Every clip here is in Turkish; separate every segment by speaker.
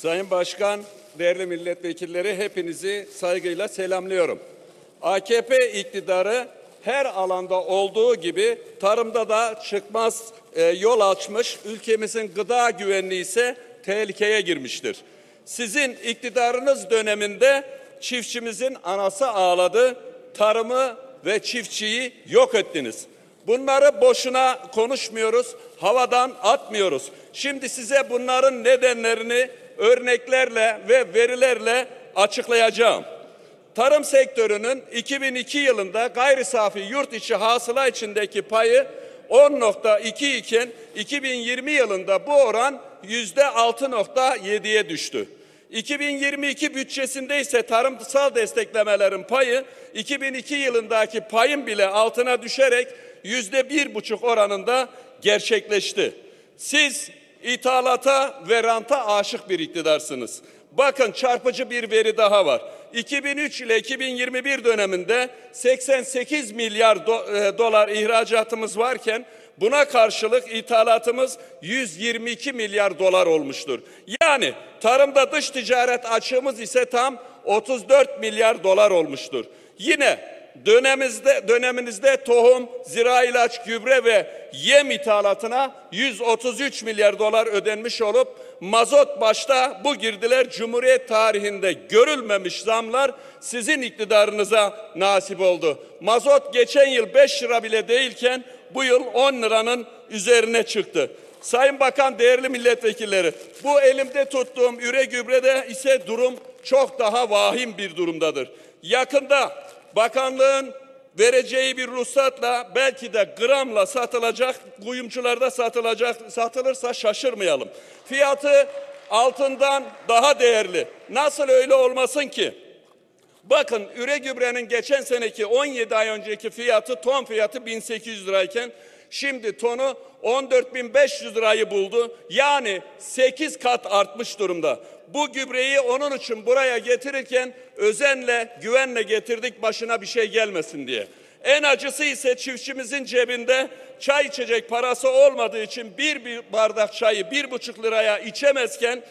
Speaker 1: Sayın Başkan, değerli milletvekilleri hepinizi saygıyla selamlıyorum. AKP iktidarı her alanda olduğu gibi tarımda da çıkmaz e, yol açmış. Ülkemizin gıda güvenliği ise tehlikeye girmiştir. Sizin iktidarınız döneminde çiftçimizin anası ağladı, tarımı ve çiftçiyi yok ettiniz. Bunları boşuna konuşmuyoruz, havadan atmıyoruz. Şimdi size bunların nedenlerini örneklerle ve verilerle açıklayacağım. Tarım sektörünün 2002 yılında gayri safi yurt içi hasıla içindeki payı 10.2 iken 2020 yılında bu oran yüzde 6.7'ye düştü. 2022 bütçesinde ise tarımsal desteklemelerin payı 2002 yılındaki payın bile altına düşerek yüzde bir buçuk oranında gerçekleşti. Siz ithalata ve ranta aşık bir iktidarsınız. Bakın çarpıcı bir veri daha var. 2003 ile 2021 döneminde 88 milyar do, e, dolar ihracatımız varken buna karşılık ithalatımız 122 milyar dolar olmuştur. Yani tarımda dış ticaret açığımız ise tam 34 milyar dolar olmuştur. Yine dönemimizde döneminizde tohum, zira ilaç, gübre ve yem ithalatına 133 milyar dolar ödenmiş olup mazot başta bu girdiler Cumhuriyet tarihinde görülmemiş zamlar sizin iktidarınıza nasip oldu. Mazot geçen yıl 5 lira bile değilken bu yıl 10 liranın üzerine çıktı. Sayın Bakan, değerli milletvekilleri, bu elimde tuttuğum üre gübrede ise durum çok daha vahim bir durumdadır. Yakında bakanlığın vereceği bir ruhsatla belki de gramla satılacak, kuyumcularda satılacak, satılırsa şaşırmayalım. Fiyatı altından daha değerli. Nasıl öyle olmasın ki? Bakın üre gübrenin geçen seneki 17 ay önceki fiyatı ton fiyatı 1800 lirayken şimdi tonu 14.500 lirayı buldu. Yani 8 kat artmış durumda. Bu gübreyi onun için buraya getirirken özenle, güvenle getirdik başına bir şey gelmesin diye. En acısı ise çiftçimizin cebinde çay içecek parası olmadığı için bir, bir bardak çayı bir buçuk liraya içemezken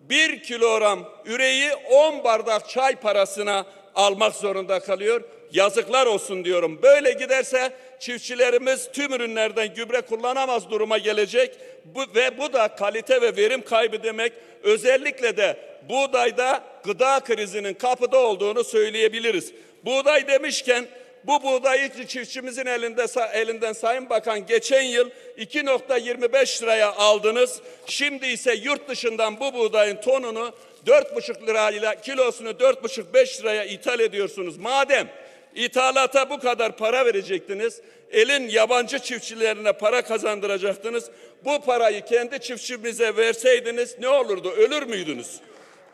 Speaker 1: bir kilogram üreyi 10 bardak çay parasına almak zorunda kalıyor. Yazıklar olsun diyorum. Böyle giderse çiftçilerimiz tüm ürünlerden gübre kullanamaz duruma gelecek. Bu, ve bu da kalite ve verim kaybı demek. Özellikle de buğdayda gıda krizinin kapıda olduğunu söyleyebiliriz. Buğday demişken bu buğdayı çiftçimizin elinde elinden Sayın Bakan geçen yıl 2.25 liraya aldınız. Şimdi ise yurt dışından bu buğdayın tonunu 4,5 lirayla kilosunu 4,5-5 liraya ithal ediyorsunuz. Madem ithalata bu kadar para verecektiniz, elin yabancı çiftçilerine para kazandıracaktınız. Bu parayı kendi çiftçimize verseydiniz ne olurdu? Ölür müydünüz?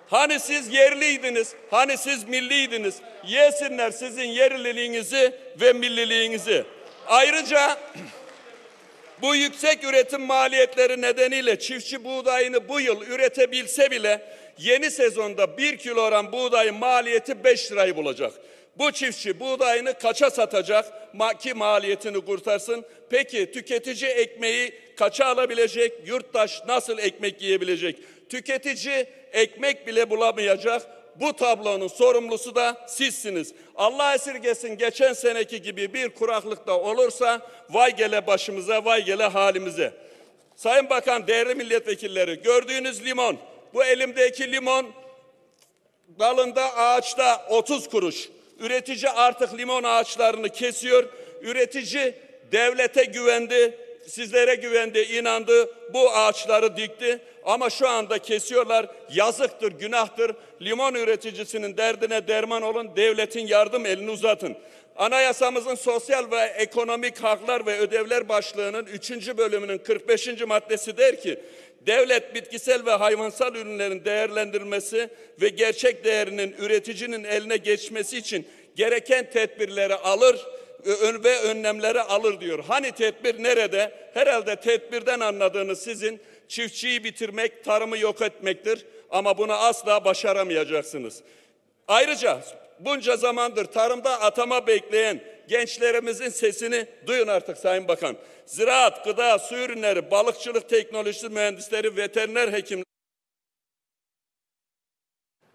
Speaker 1: Hani siz yerliydiniz, hani siz milliydiniz. Yesinler sizin yerliliğinizi ve milliliğinizi. Ayrıca bu yüksek üretim maliyetleri nedeniyle çiftçi buğdayını bu yıl üretebilse bile yeni sezonda bir kilogram buğdayın maliyeti 5 lirayı bulacak. Bu çiftçi buğdayını kaça satacak ki maliyetini kurtarsın? Peki tüketici ekmeği kaça alabilecek? Yurttaş nasıl ekmek yiyebilecek? Tüketici ekmek bile bulamayacak. Bu tablonun sorumlusu da sizsiniz. Allah esirgesin geçen seneki gibi bir kuraklıkta olursa vay gele başımıza, vay gele halimize. Sayın Bakan, değerli milletvekilleri gördüğünüz limon, bu elimdeki limon dalında ağaçta 30 kuruş. Üretici artık limon ağaçlarını kesiyor. Üretici devlete güvendi, sizlere güvendi, inandı, bu ağaçları dikti. Ama şu anda kesiyorlar. Yazıktır, günahtır. Limon üreticisinin derdine derman olun, devletin yardım elini uzatın. Anayasamızın sosyal ve ekonomik haklar ve ödevler başlığının 3. bölümünün 45. maddesi der ki, devlet bitkisel ve hayvansal ürünlerin değerlendirilmesi ve gerçek değerinin üreticinin eline geçmesi için gereken tedbirleri alır ve önlemleri alır diyor. Hani tedbir nerede? Herhalde tedbirden anladığınız sizin çiftçiyi bitirmek, tarımı yok etmektir. Ama bunu asla başaramayacaksınız. Ayrıca bunca zamandır tarımda atama bekleyen gençlerimizin sesini duyun artık Sayın Bakan. Ziraat, gıda, su ürünleri, balıkçılık teknolojisi mühendisleri, veteriner hekimleri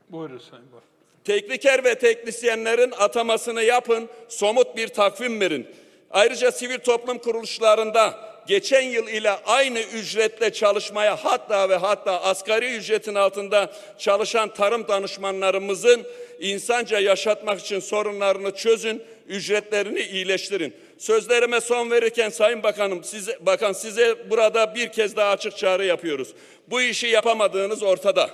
Speaker 2: Buyurun Sayın Bakan.
Speaker 1: Tekniker ve teknisyenlerin atamasını yapın, somut bir takvim verin. Ayrıca sivil toplum kuruluşlarında geçen yıl ile aynı ücretle çalışmaya hatta ve hatta asgari ücretin altında çalışan tarım danışmanlarımızın insanca yaşatmak için sorunlarını çözün, ücretlerini iyileştirin. Sözlerime son verirken Sayın Bakanım, size, Bakan size burada bir kez daha açık çağrı yapıyoruz. Bu işi yapamadığınız ortada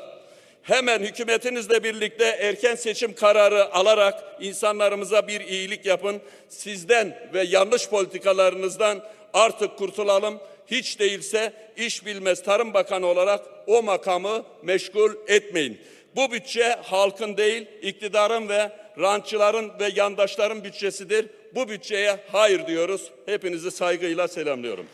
Speaker 1: hemen hükümetinizle birlikte erken seçim kararı alarak insanlarımıza bir iyilik yapın. Sizden ve yanlış politikalarınızdan artık kurtulalım. Hiç değilse iş bilmez Tarım Bakanı olarak o makamı meşgul etmeyin. Bu bütçe halkın değil, iktidarın ve rantçıların ve yandaşların bütçesidir. Bu bütçeye hayır diyoruz. Hepinizi saygıyla selamlıyorum.